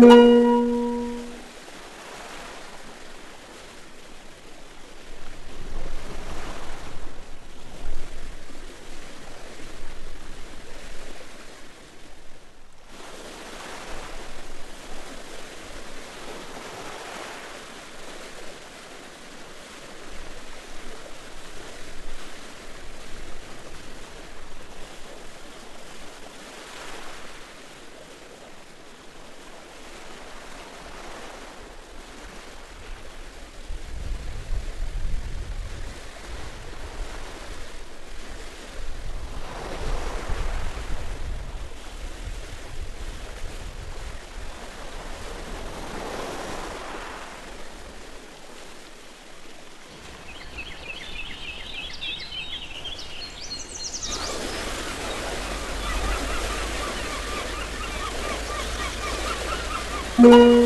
Thank you. Thank you.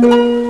Thank